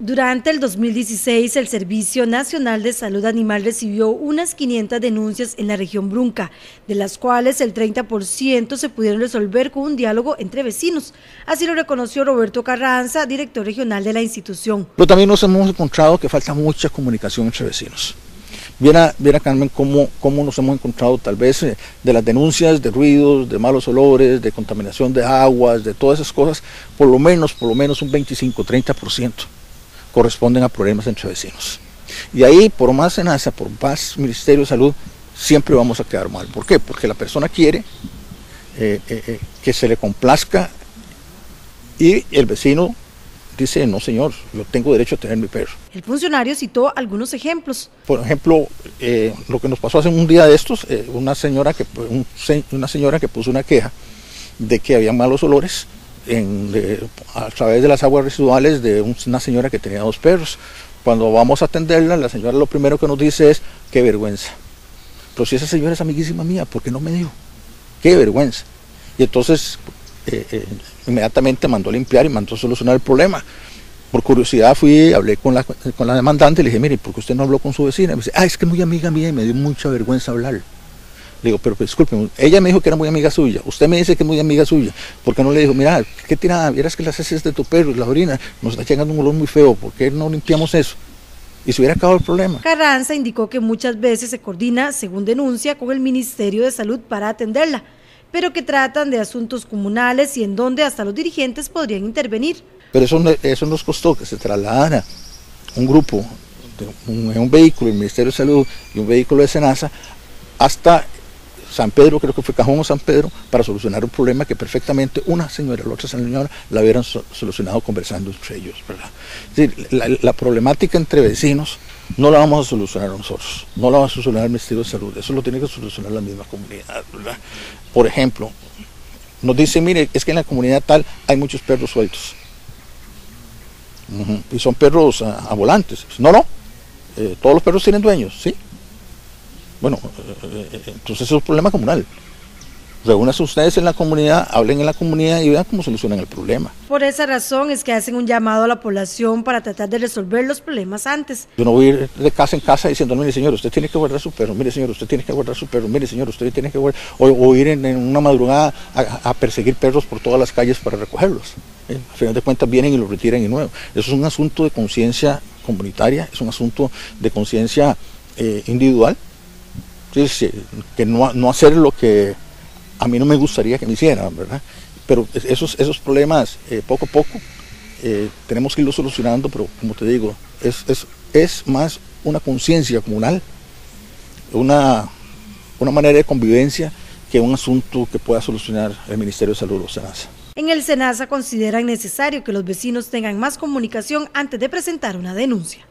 Durante el 2016, el Servicio Nacional de Salud Animal recibió unas 500 denuncias en la región Brunca, de las cuales el 30% se pudieron resolver con un diálogo entre vecinos. Así lo reconoció Roberto Carranza, director regional de la institución. Pero también nos hemos encontrado que falta mucha comunicación entre vecinos. Viera, viera Carmen, cómo, cómo nos hemos encontrado tal vez eh, de las denuncias de ruidos, de malos olores, de contaminación de aguas, de todas esas cosas, por lo menos, por lo menos un 25-30% corresponden a problemas entre vecinos. Y ahí, por más SENASA, por más Ministerio de Salud, siempre vamos a quedar mal. ¿Por qué? Porque la persona quiere eh, eh, eh, que se le complazca y el vecino dice, no señor, yo tengo derecho a tener mi perro. El funcionario citó algunos ejemplos. Por ejemplo, lo que nos pasó hace un día de estos, una, señora que, una señora que puso una queja de que había malos olores a través de las aguas residuales de una señora que tenía dos perros. Cuando vamos a atenderla, la señora lo primero que nos dice es, qué vergüenza. Pero si esa señora es amiguísima mía, ¿por qué no me dijo? Qué vergüenza. Y entonces eh, eh, inmediatamente mandó a limpiar y mandó a solucionar el problema. Por curiosidad fui, hablé con la, con la demandante y le dije, mire, ¿por qué usted no habló con su vecina? Y me dice, ah, es que es muy amiga mía y me dio mucha vergüenza hablar. Digo, pero pues, disculpe, ella me dijo que era muy amiga suya, usted me dice que es muy amiga suya, ¿por qué no le dijo, mira, qué tirada, vieras que las heces de tu perro, la orina, nos está llegando un olor muy feo, ¿por qué no limpiamos eso? Y se hubiera acabado el problema. Carranza indicó que muchas veces se coordina, según denuncia, con el Ministerio de Salud para atenderla, pero que tratan de asuntos comunales y en donde hasta los dirigentes podrían intervenir. Pero eso, eso nos costó que se trasladara un grupo, un, un vehículo del Ministerio de Salud y un vehículo de Senasa hasta San Pedro, creo que fue Cajón o San Pedro, para solucionar un problema que perfectamente una señora y la otra señora la hubieran solucionado conversando entre ellos. ¿verdad? la, problemática entre vecinos no la vamos a solucionar nosotros, no la va a solucionar el Ministerio de Salud, eso lo tiene que solucionar la misma comunidad. ¿verdad? Por ejemplo, nos dice, mire, es que en la comunidad tal hay muchos perros sueltos. Y son perros a, ah, volantes. No, no, eh, todos los perros tienen dueños, ¿sí? Bueno, eh, eh, entonces es un problema comunal. Reúnanse ustedes en la comunidad, hablen en la comunidad y vean cómo solucionan el problema. Por esa razón es que hacen un llamado a la población para tratar de resolver los problemas antes. Yo no voy a ir de casa en casa diciendo, mire señor, usted tiene que guardar su perro, mire señor, usted tiene que guardar su perro, mire señor, usted tiene que guardar, o, ir en, una madrugada a, perseguir perros por todas las calles para recogerlos. ¿eh? Al final de cuentas vienen y los retiran y nuevo. Eso es un asunto de conciencia comunitaria, es un asunto de conciencia individual que no, no, hacer lo que a mí no me gustaría que me hicieran, ¿verdad? Pero esos, esos problemas, eh, poco a poco, eh, tenemos que irlos solucionando, pero como te digo, es, es, es más una conciencia comunal, una, una manera de convivencia que un asunto que pueda solucionar el Ministerio de Salud o SENASA. En el SENASA consideran necesario que los vecinos tengan más comunicación antes de presentar una denuncia.